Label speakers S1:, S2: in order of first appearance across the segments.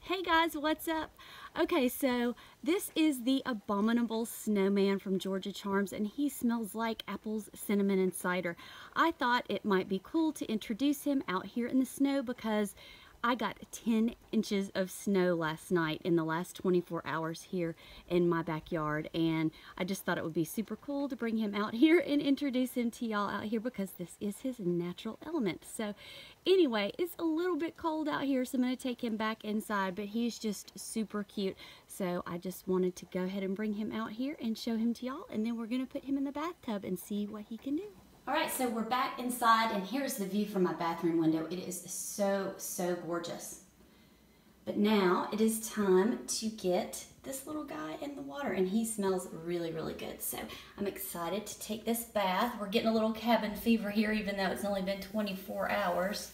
S1: Hey guys, what's up? Okay, so this is the Abominable Snowman from Georgia Charms, and he smells like apples, cinnamon, and cider. I thought it might be cool to introduce him out here in the snow because I got 10 inches of snow last night in the last 24 hours here in my backyard and I just thought it would be super cool to bring him out here and introduce him to y'all out here because this is his natural element. So anyway, it's a little bit cold out here so I'm going to take him back inside but he's just super cute. So I just wanted to go ahead and bring him out here and show him to y'all and then we're going to put him in the bathtub and see what he can do. All right, so we're back inside and here's the view from my bathroom window. It is so, so gorgeous. But now it is time to get this little guy in the water and he smells really, really good. So I'm excited to take this bath. We're getting a little cabin fever here even though it's only been 24 hours.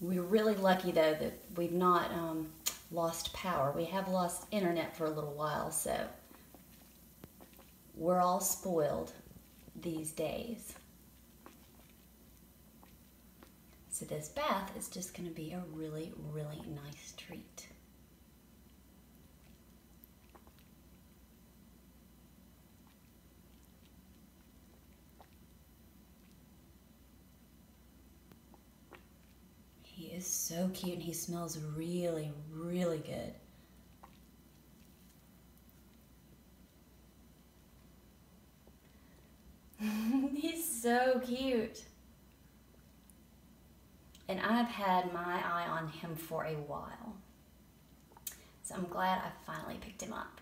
S1: We're really lucky though that we've not um, lost power. We have lost internet for a little while, so we're all spoiled these days. So this bath is just going to be a really, really nice treat. He is so cute and he smells really, really good. He's so cute. And I've had my eye on him for a while. So I'm glad I finally picked him up.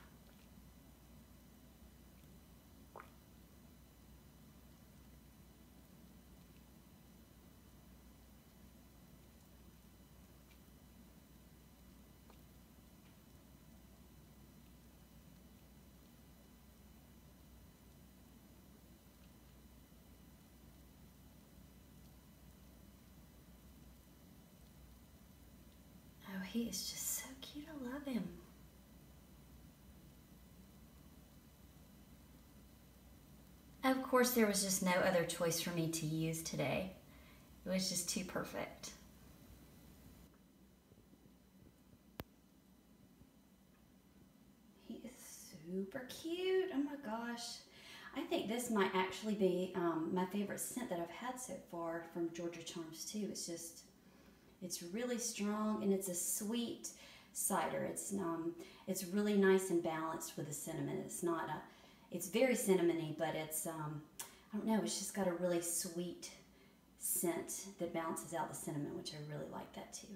S1: Oh, he is just so cute. I love him. Of course, there was just no other choice for me to use today. It was just too perfect. He is super cute. Oh my gosh. I think this might actually be um, my favorite scent that I've had so far from Georgia Charms too. It's just, it's really strong and it's a sweet cider. It's um, it's really nice and balanced with the cinnamon. It's not a, it's very cinnamony, but it's um, I don't know. It's just got a really sweet scent that balances out the cinnamon, which I really like that too.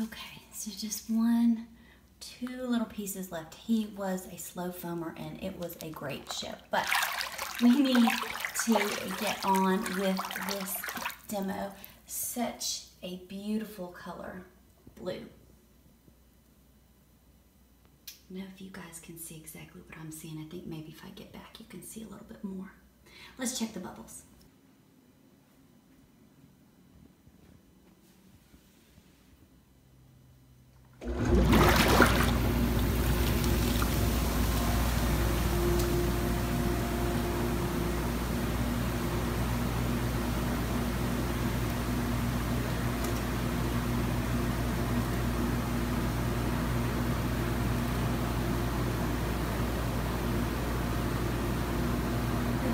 S1: Okay, so just one, two little pieces left. He was a slow foamer and it was a great ship, but we need to get on with this demo. Such a beautiful color, blue. I don't know if you guys can see exactly what I'm seeing. I think maybe if I get back, you can see a little bit more. Let's check the bubbles.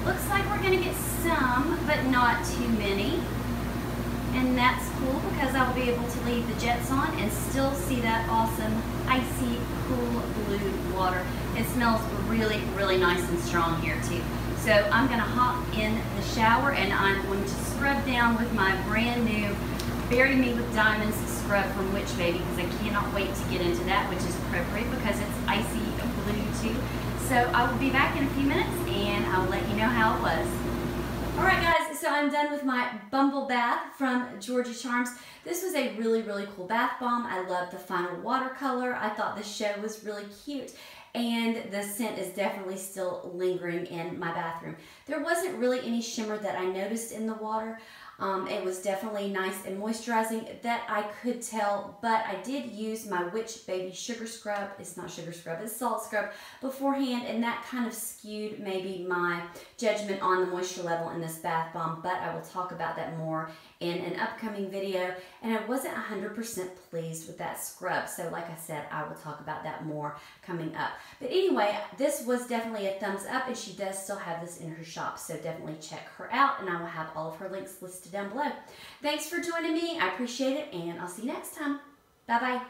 S1: Looks like we're gonna get some, but not too many. And that's cool because I will be able to leave the jets on and still see that awesome icy cool blue water. It smells really, really nice and strong here too. So I'm gonna hop in the shower and I'm going to scrub down with my brand new Bury Me With Diamonds scrub from Witch Baby because I cannot wait to get into that, which is appropriate because it's icy blue too. So I will be back in a few minutes and I'll let you know how it was. Alright guys, so I'm done with my Bumble Bath from Georgia Charms. This was a really, really cool bath bomb. I love the final watercolor. I thought the show was really cute and the scent is definitely still lingering in my bathroom. There wasn't really any shimmer that I noticed in the water. Um, it was definitely nice and moisturizing that I could tell, but I did use my Witch Baby Sugar Scrub. It's not sugar scrub, it's salt scrub beforehand, and that kind of skewed maybe my judgment on the moisture level in this bath bomb, but I will talk about that more in an upcoming video. And I wasn't 100% pleased with that scrub, so like I said, I will talk about that more coming up. But anyway, this was definitely a thumbs up, and she does still have this in her shop, so definitely check her out, and I will have all of her links listed down below. Thanks for joining me. I appreciate it, and I'll see you next time. Bye-bye.